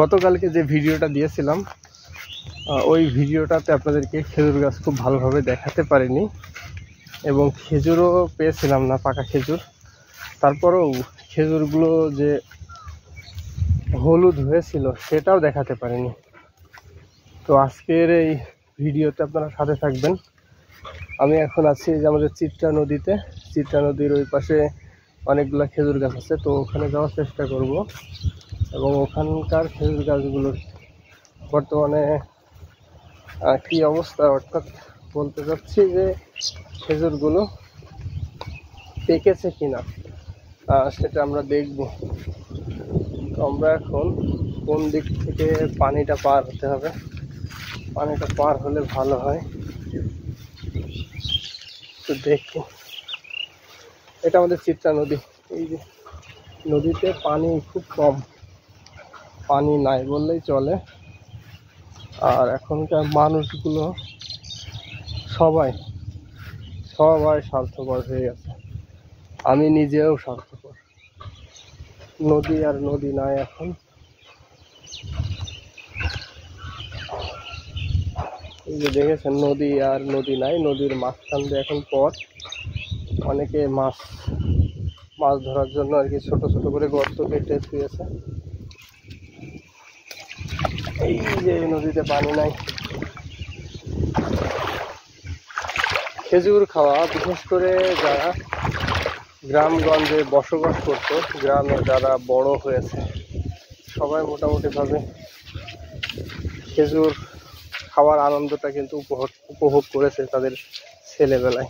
গতকালকে যে ভিডিওটা দিয়েছিলাম ওই ভিডিওটাতে আপনাদেরকে খেজুর গাছ খুব ভালোভাবে দেখাতে পারিনি এবং খেজুরও পেয়েছিলাম না, পাকা খেজুর। তারপরেও খেজুরগুলো যে হলুদ হয়েছিল সেটাও দেখাতে পারিনি। তো আজকের এই ভিডিওতে আপনারা সাথে থাকবেন। আমি এখন আছি যে আমাদের চিত্রা নদীতে। চিত্রা নদীর ওই পাশে অনেকগুলো খেজুর গাছ আছে, তো ওখানে যাওয়ার চেষ্টা করব। এবং ওখানকার খেজুর গাছগুলোর বর্তমানে কি অবস্থা? অর্থাৎ বলতে চাচ্ছি যে খেজুরগুলো পেকেছে কিনা সেটা আমরা দেখব। তো আমরা এখন কোন দিক থেকে পানিটা পার হতে হবে? পানিটা পার হলে ভালো হয়। তো দেখি। এটা আমাদের চিত্রা নদী। এই যে নদীতে পানি খুব কম। পানি নাই বললেই চলে। আর এখনকার মানুষগুলো সবাই সবাই স্বার্থপর হয়ে গেছে। আমি নিজেও স্বার্থপর। নদী আর নদী নাই এখন। এই যে দেখেছেন, নদী আর নদী নাই। নদীর মাঝখান দিয়ে এখন পথ। অনেকে মাছ মাছ ধরার জন্য আর কি ছোট ছোট করে গর্ত কেটে শুয়েছে এই যে নদীতে পানি নাই। খেজুর খাওয়া, বিশেষ করে যারা গ্রামগঞ্জে বসবাস করতো, গ্রামে যারা বড় হয়েছে, সবাই মোটামুটিভাবে খেজুর খাওয়ার আনন্দটা কিন্তু উপভোগ করেছে তাদের ছেলেবেলায়।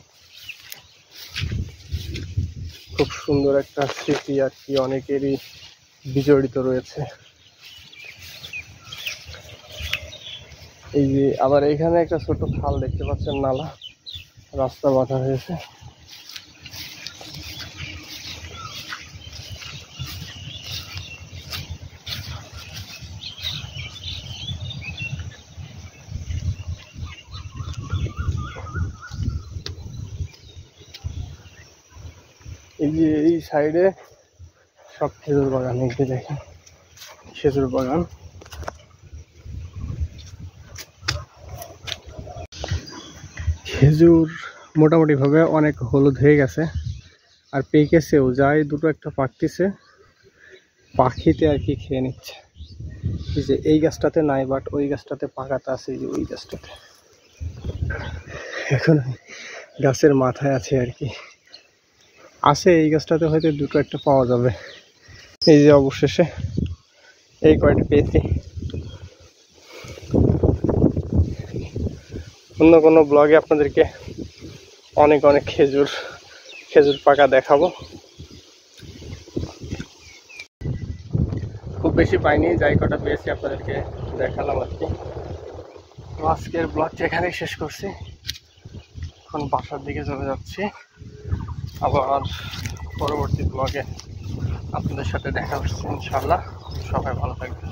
খুব সুন্দর একটা স্মৃতি আর কি, অনেকেরই বিজড়িত রয়েছে। এই যে আবার এখানে একটা ছোট খাল দেখতে পাচ্ছেন, নালা, রাস্তা বাঁধা হয়েছে। এই যে এই সাইডে সব খেজুর বাগান, এই যে দেখেন, খেজুর বাগান। খেজুর মোটামুটিভাবে অনেক হলুদ হয়ে গেছে, আর পেকেছেও, যাই দুটো একটা পাকতেছে, পাখিতে আর কি খেয়ে নিচ্ছে। এই যে এই গাছটাতে নাই বাট ওই গাছটাতে পাকাতে আছে যে ওই গাছটাতে। এখন গাছের মাথায় আছে আর কি। আছে এই গাছটাতে হয়তো দুটো একটা পাওয়া যাবে। এই যে অবশেষে এই কয়টা পেয়েছি। অন্য কোনো ব্লগে আপনাদেরকে অনেক অনেক খেজুর খেজুর পাকা দেখাবো। খুব বেশি পাইনি, যাই কটা পেয়েছি আপনাদেরকে দেখালাম আর কি। আজকের ব্লগটা এখানেই শেষ করছি। এখন বাসার দিকে চলে যাচ্ছি। আবার পরবর্তী ব্লগে আপনাদের সাথে দেখা হচ্ছে ইনশাল্লাহ সবাই ভালো থাকবে